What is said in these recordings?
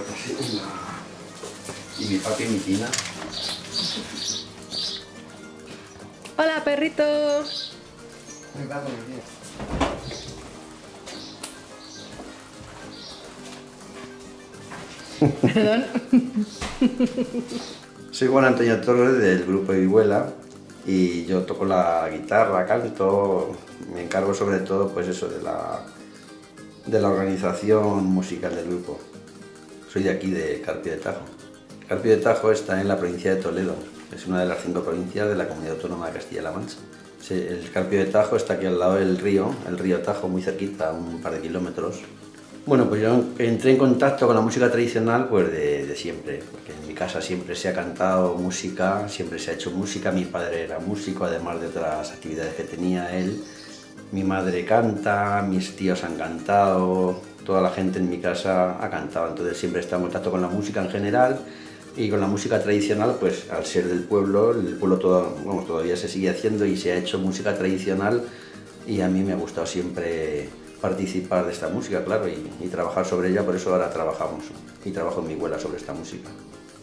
puerta así, y mi papi y mi tina. Hola, perrito. Perdón. Soy Juan Antonio Torres del grupo Vihuela y yo toco la guitarra, canto, me encargo sobre todo pues eso de la, de la organización musical del grupo. Soy de aquí, de Carpio de Tajo. Carpio de Tajo está en la provincia de Toledo, es una de las cinco provincias de la comunidad autónoma de Castilla-La Mancha. El Carpio de Tajo está aquí al lado del río, el río Tajo, muy cerquita, un par de kilómetros. Bueno, pues yo entré en contacto con la música tradicional pues de, de, siempre, porque en mi casa siempre se ha cantado música, siempre se ha hecho música, mi padre era músico, además de otras actividades que tenía él. Mi madre canta, mis tíos han cantado, toda la gente en mi casa ha cantado, entonces siempre he estado en contacto con la música en general y con la música tradicional, pues al ser del pueblo, el pueblo todo, vamos, todavía se sigue haciendo y se ha hecho música tradicional y a mí me ha gustado siempre participar de esta música, claro, y, y, trabajar sobre ella, por eso ahora trabajamos y trabajo en mi abuela sobre esta música.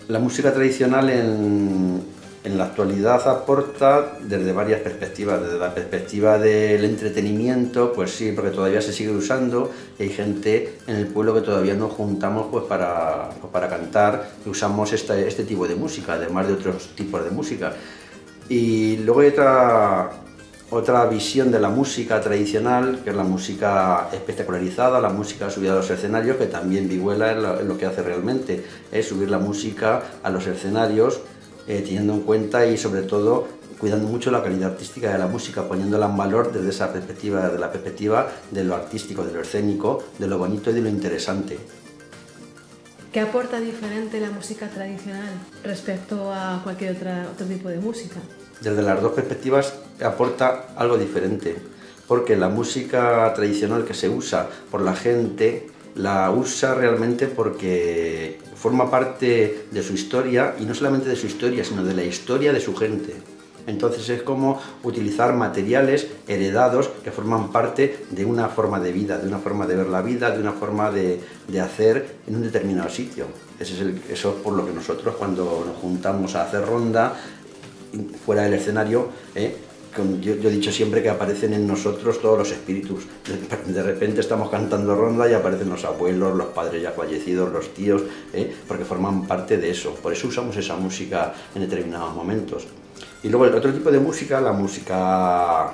La música tradicional en, en la actualidad aporta desde varias perspectivas, desde la perspectiva del entretenimiento, pues sí, porque todavía se sigue usando, hay gente en el pueblo que todavía nos juntamos pues para, pues para cantar y usamos este tipo de música, además de otros tipos de música. Y luego hay otra, otra visión de la música tradicional, que es la música espectacularizada, la música subida a los escenarios, que también Vihuela es lo, es lo que hace realmente, es subir la música a los escenarios, eh, teniendo en cuenta y sobre todo cuidando mucho la calidad artística de la música, poniéndola en valor desde esa perspectiva, de la perspectiva de lo artístico, de lo escénico, de lo bonito y de lo interesante. ¿Qué aporta diferente la música tradicional respecto a cualquier otra, otro tipo de música? Desde las dos perspectivas aporta algo diferente, porque la música tradicional que se usa por la gente la usa realmente porque forma parte de su historia y no solamente de su historia, sino de la historia de su gente. Entonces es como utilizar materiales heredados que forman parte de una forma de vida, de una forma de ver la vida, de una forma de, de hacer en un determinado sitio. Ese es eso es por lo que nosotros cuando nos juntamos a hacer ronda fuera del escenario, ¿eh? Yo, he dicho siempre que aparecen en nosotros todos los espíritus. De, repente estamos cantando ronda y aparecen los abuelos, los padres ya fallecidos, los tíos, ¿eh? porque forman parte de eso. Por eso usamos esa música en determinados momentos. Y luego el otro tipo de música, la música,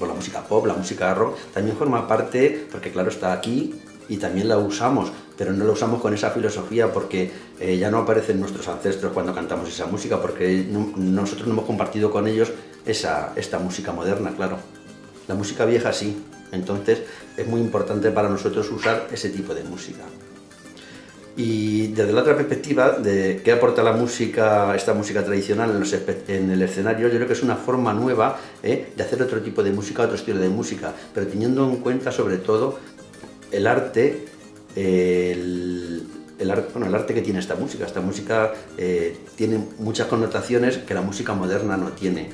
la música pop, la música rock, también forma parte, porque claro, está aquí y también la usamos, pero no la usamos con esa filosofía porque eh, ya no aparecen nuestros ancestros cuando cantamos esa música, porque no, nosotros no hemos compartido con ellos esa, esta música moderna, claro. La música vieja sí, entonces es muy importante para nosotros usar ese tipo de música. Y desde la otra perspectiva de qué aporta la música, esta música tradicional en, el escenario, yo creo que es una forma nueva ¿eh? de hacer otro tipo de música, otro estilo de música, pero teniendo en cuenta sobre todo el arte, el, el, arte, bueno, el arte que tiene esta música. Esta música eh, tiene muchas connotaciones que la música moderna no tiene.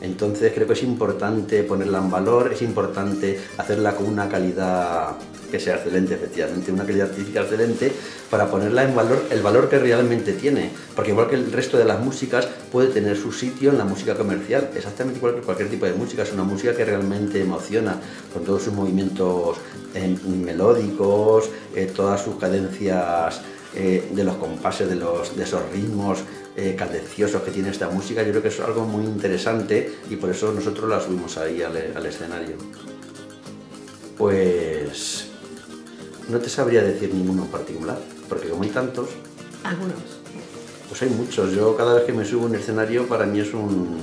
Entonces creo que es importante ponerla en valor, es importante hacerla con una calidad que sea excelente, efectivamente, una calidad artística excelente para ponerla en valor, el valor que realmente tiene. Porque igual que el resto de las músicas puede tener su sitio en la música comercial, exactamente igual que cualquier tipo de música, es una música que realmente emociona, con todos sus movimientos eh, melódicos, eh, todas sus cadencias eh, de los compases, de, los, de esos ritmos eh, cadenciosos que tiene esta música, yo creo que es algo muy interesante y por eso nosotros la subimos ahí al, al escenario. Pues no te sabría decir ninguno en particular, porque como hay tantos... Algunos. Pues hay muchos. Yo cada vez que me subo a un escenario para mí es un...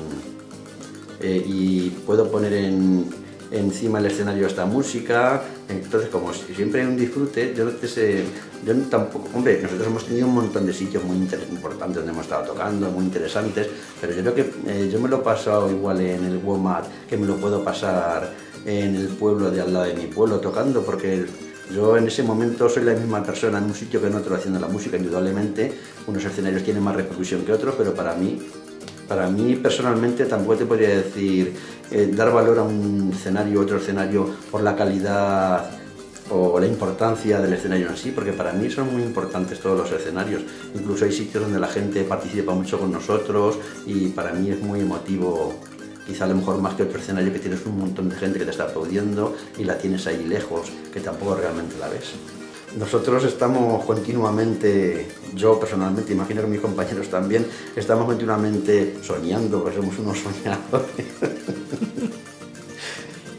Eh, y puedo poner en, encima del escenario esta música, entonces como siempre hay un disfrute, yo no sé, yo tampoco, hombre, nosotros hemos tenido un montón de sitios muy importantes donde hemos estado tocando, muy interesantes, pero yo creo que eh, yo me lo he pasado igual en el WOMAT, que me lo puedo pasar en el pueblo de al lado de mi pueblo tocando, porque yo en ese momento soy la misma persona en un sitio que en otro haciendo la música, indudablemente, unos escenarios tienen más repercusión que otros, pero para mí para mí personalmente tampoco te podría decir eh, dar valor a un escenario u otro escenario por la calidad o la importancia del escenario en sí, porque para mí son muy importantes todos los escenarios. Incluso hay sitios donde la gente participa mucho con nosotros y para mí es muy emotivo, quizá a lo mejor más que otro escenario que tienes un montón de gente que te está aplaudiendo y la tienes ahí lejos, que tampoco realmente la ves. Nosotros estamos continuamente, yo personalmente, imagino que mis compañeros también, estamos continuamente soñando, porque somos unos soñadores.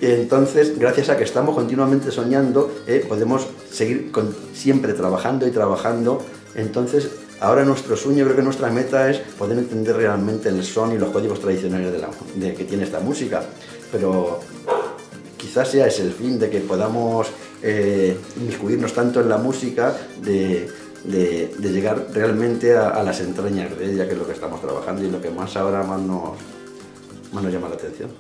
Y entonces, gracias a que estamos continuamente soñando, eh, podemos seguir siempre trabajando y trabajando. Entonces, ahora nuestro sueño, creo que nuestra meta es poder entender realmente el son y los códigos tradicionales de, que tiene esta música. Pero quizás sea ese el fin de que podamos eh, inmiscuirnos tanto en la música, de, llegar realmente a, las entrañas de ella, que es lo que estamos trabajando y lo que más ahora más nos, más nos llama la atención.